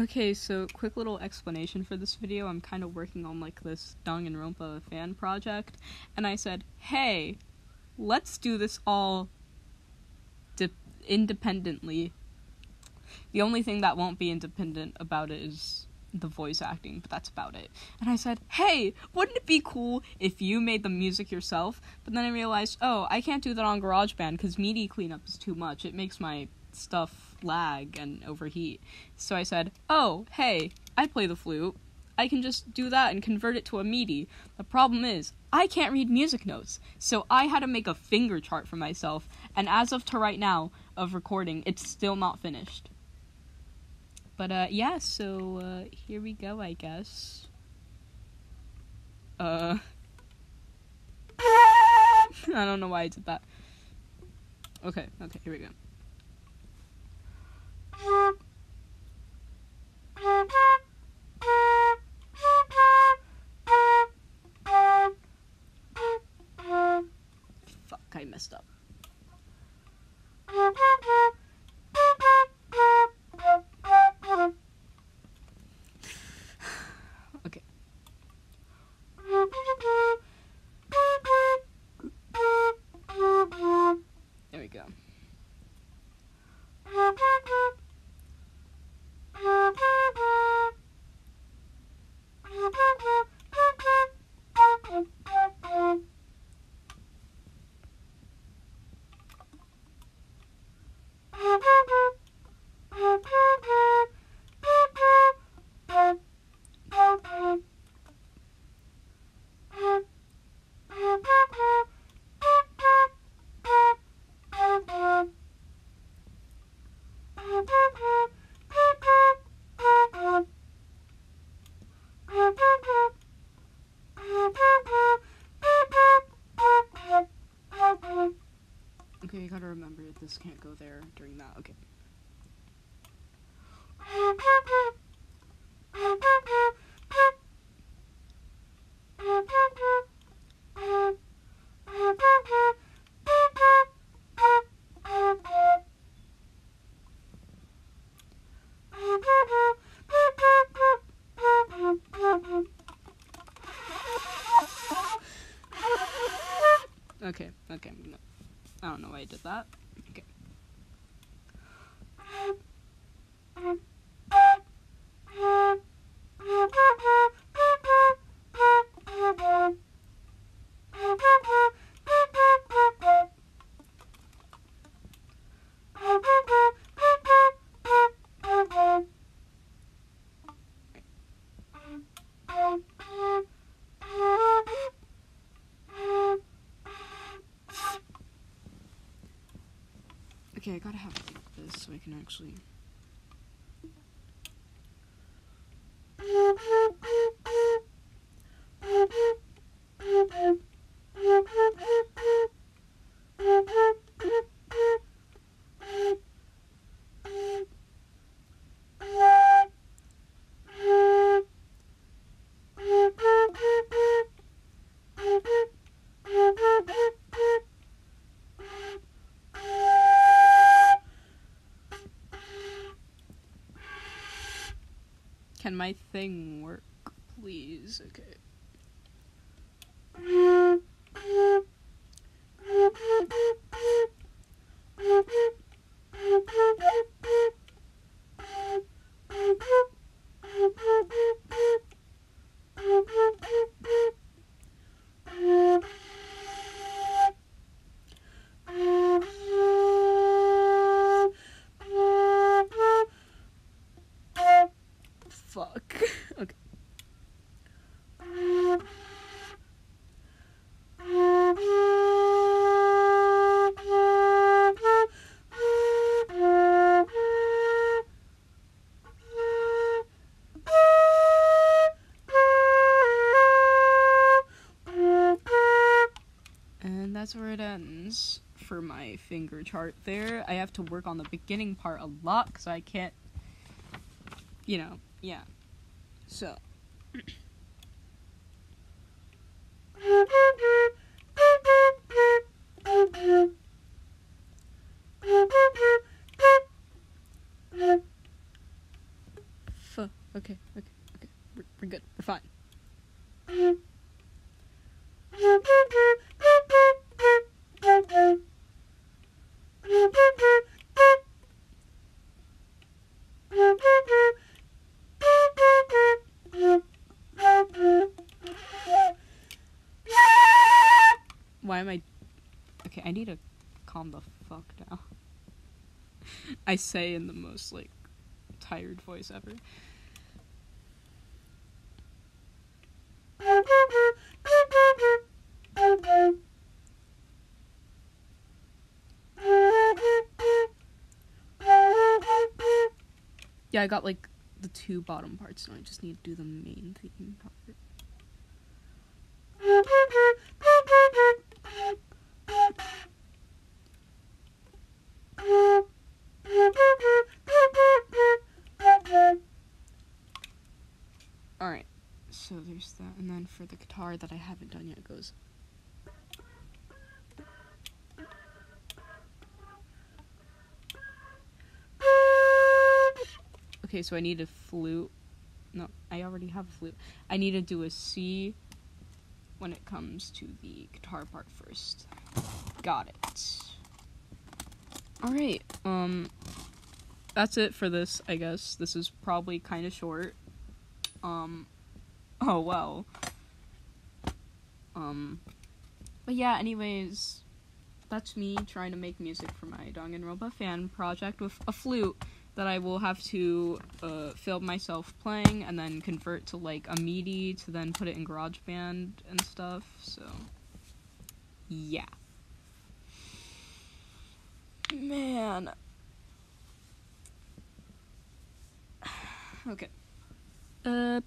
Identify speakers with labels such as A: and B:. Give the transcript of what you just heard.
A: Okay, so quick little explanation for this video. I'm kind of working on like this Danganronpa fan project, and I said, "Hey, let's do this all independently." The only thing that won't be independent about it is the voice acting, but that's about it. And I said, "Hey, wouldn't it be cool if you made the music yourself?" But then I realized, "Oh, I can't do that on GarageBand cuz MIDI cleanup is too much. It makes my stuff lag and overheat." So I said, "Oh, hey, I play the flute. I can just do that and convert it to a MIDI. The problem is, I can't read music notes. So I had to make a finger chart for myself, and as of to right now of recording, it's still not finished." But uh yeah, so uh here we go, I guess. Uh I don't know why I did that. Okay, okay, here we go. Fuck, I messed up. This can't go there during that. Okay. Okay, okay. I don't know why I did that. Okay. Okay, I gotta have this so I can actually. Can my thing work, please? Okay. For my finger chart there. I have to work on the beginning part a lot because I can't, you know, yeah. So. Am I. Okay, I need to calm the fuck down. I say in the most, like, tired voice ever. Yeah, I got like the two bottom parts, so I just need to do the main theme part. So there's that, and then for the guitar that I haven't done yet goes. Okay, so I need a flute. No, I already have a flute. I need to do a C when it comes to the guitar part first. Got it. Alright, um, that's it for this, I guess. This is probably kind of short. Um, oh well. Um, but yeah, anyways, that's me trying to make music for my Danganronpa fan project with a flute that I will have to uh, film myself playing and then convert to like a MIDI to then put it in GarageBand and stuff. So, yeah. Man. Okay. Uh,